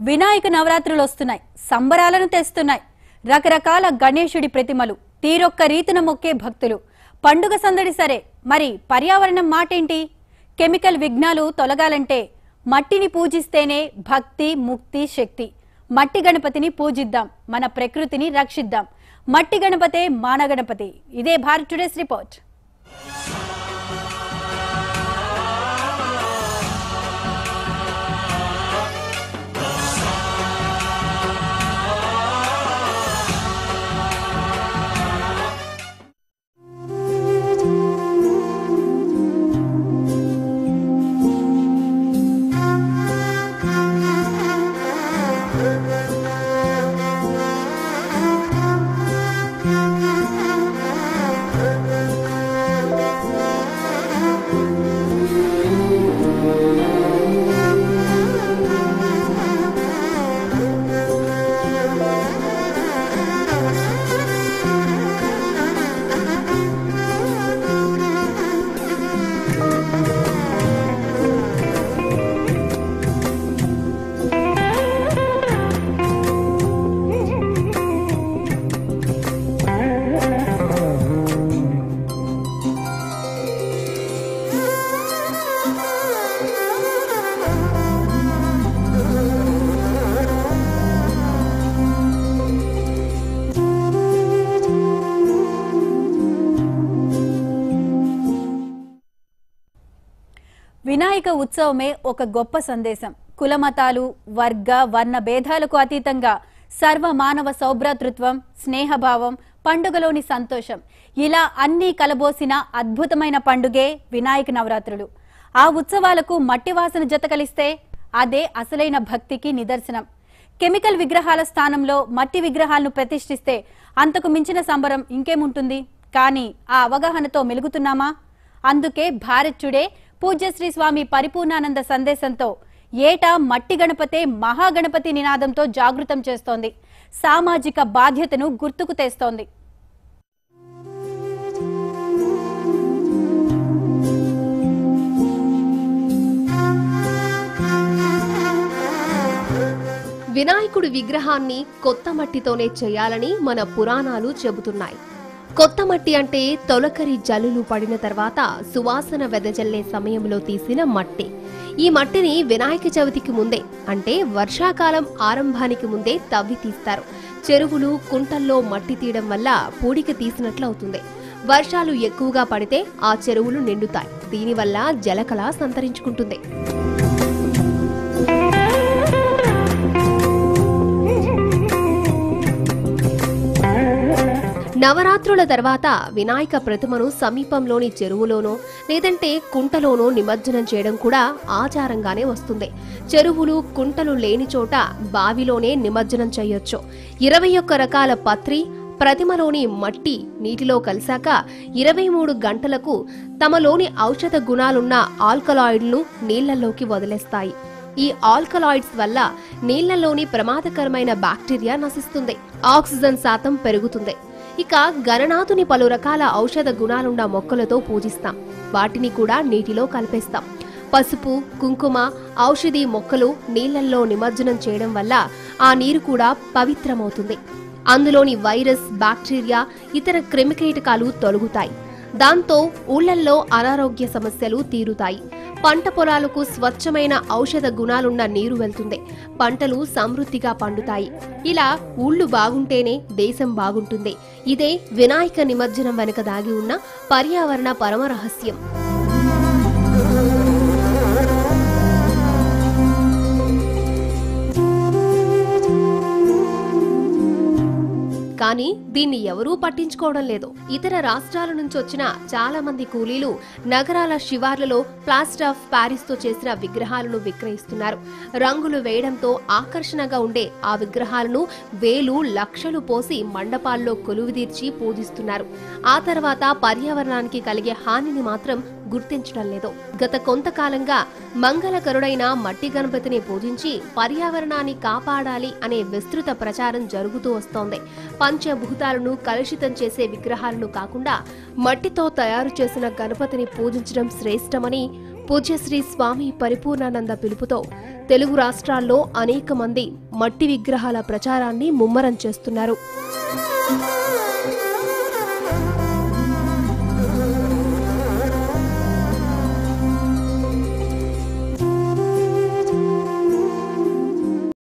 వినాయక నవరాత్రులు వస్తున్నాయి. సంబరాలను తెస్తున్నాయి. రకరకాల గణేశుడి ప్రతిమలు తీరొక్క రీతిన మొక్కే భక్తులు. పండుగ సందడి సరే మరి పర్యావరణం మాటేంటి? కెమికల్ విఘ్నాలు తొలగాలంటే మట్టిని పూజిస్తేనే భక్తి ముక్తి శక్తి. మట్టి గణపతిని పూజిద్దాం మన ప్రకృతిని రక్షిద్దాం. మట్టి గణపతే మానగణపతి. ఇదే భారత్ టుడేస్ రిపోర్ట్. వినాయక ఉత్సవమే ఒక గొప్ప సందేశం. కులమతాలు వర్గ వర్ణ భేదాలకు అతీతంగా సర్వ మానవ సౌభ్రాతృత్వం స్నేహభావం పండుగలోని సంతోషం. ఇలా అన్నీ కలబోసిన అద్భుతమైన పండుగే వినాయక నవరాత్రులు. ఆ ఉత్సవాలకు మట్టి వాసన జత కలిస్తే అదే అసలైన భక్తికి నిదర్శనం. కెమికల్ విగ్రహాల స్థానంలో మట్టి విగ్రహాలను ప్రతిష్ఠిస్తే అంతకు మించిన సంబరం ఇంకేముంటుంది? కానీ ఆ అవగాహనతో మెలుగుతున్నామా? అందుకే భారత్యుడే పూజ్యశ్రీ స్వామి పరిపూర్ణానంద సందేశంతో ఏటా మట్టి గణపతే మహాగణపతి నినాదంతో జాగృతం చేస్తోంది. సామాజిక బాధ్యతను గుర్తుకు తెస్తోంది. వినాయకుడి విగ్రహాన్ని కొత్త మట్టితోనే చేయాలని మన పురాణాలు చెబుతున్నాయి. కొత్త మట్టి అంటే తొలకరి జల్లులు పడిన తర్వాత సువాసన వెదజల్లే సమయంలో తీసిన మట్టి. ఈ మట్టిని వినాయక చవితికి ముందే అంటే వర్షాకాలం ఆరంభానికి ముందే తవ్వి తీస్తారు. చెరువులు కుంటల్లో మట్టి తీయడం వల్ల పూడిక తీసినట్లు అవుతుంది. వర్షాలు ఎక్కువగా పడితే ఆ చెరువులు నిండుతాయి. దీనివల్ల జలకళ సంతరించుకుంటుంది. నవరాత్రుల తర్వాత వినాయక ప్రతిమను సమీపంలోని చెరువులోనో లేదంటే కుంటలోనో నిమజ్జనం చేయడం కూడా ఆచారంగానే వస్తుంది. చెరువులు కుంటలు లేని చోట బావిలోనే నిమజ్జనం చేయొచ్చు. ఇరవై ఒక్క రకాల పత్రి ప్రతిమలోని మట్టి నీటిలో కలిశాక ఇరవై మూడు గంటలకు తమలోని ఔషధ గుణాలున్న ఆల్కలాయిడ్ను నీళ్ళలోకి వదిలేస్తాయి. ఈ ఆల్కలాయిడ్స్ వల్ల నీళ్ళలోని ప్రమాదకరమైన బ్యాక్టీరియా నశిస్తుంది. ఆక్సిజన్ శాతం పెరుగుతుంది. ఇక గణనాథుని పలు రకాల ఔషధ గుణాలున్న మొక్కలతో పూజిస్తాం. వాటిని కూడా నీటిలో కలిపేస్తాం. పసుపు కుంకుమ ఔషధి మొక్కలు నీళ్ళల్లో నిమజ్జనం చేయడం వల్ల ఆ నీరు కూడా పవిత్రమవుతుంది. అందులోని వైరస్ బ్యాక్టీరియా ఇతర క్రిమికీటకాలు తొలగుతాయి. దాంతో ఊళ్ళల్లో అనారోగ్య సమస్యలు తీరుతాయి. పంట పొలాలకు స్వచ్ఛమైన ఔషధ గుణాలున్న నీరు వెళ్తుంది. పంటలు సమృద్ధిగా పండుతాయి. ఇలా ఊళ్ళు బాగుంటేనే దేశం బాగుంటుంది. ఇదే వినాయక నిమజ్జనం వెనుక దాగి ఉన్న పర్యావరణ పరమ రహస్యం. కానీ దీన్ని ఎవరూ పట్టించుకోవడం లేదు. ఇతర రాష్ట్రాల నుంచి వచ్చిన చాలా మంది కూలీలు నగరాల శివార్లలో ప్లాస్టర్ ఆఫ్ ప్యారిస్తో చేసిన విగ్రహాలను విక్రయిస్తున్నారు. రంగులు వేయడంతో ఆకర్షణగా ఉండే ఆ విగ్రహాలను వేలు లక్షలు పోసి మండపాల్లో కొలువుదీర్చి పూజిస్తున్నారు. ఆ తర్వాత పర్యావరణానికి కలిగే హానిని మాత్రం గుర్తించడం లేదు. గత కొంతకాలంగా మంగళకరుడైన మట్టి గణపతిని పూజించి పర్యావరణాన్ని కాపాడాలి అనే విస్తృత ప్రచారం జరుగుతూ వస్తోంది. పంచభూతాలను కలుషితం చేసే విగ్రహాలను కాకుండా మట్టితో తయారు చేసిన గణపతిని పూజించడం శ్రేష్టమని పూజ్యశ్రీ స్వామి పరిపూర్ణానంద పిలుపుతో తెలుగు రాష్ట్రాల్లో అనేక మంది మట్టి విగ్రహాల ప్రచారాన్ని ముమ్మరం చేస్తున్నారు.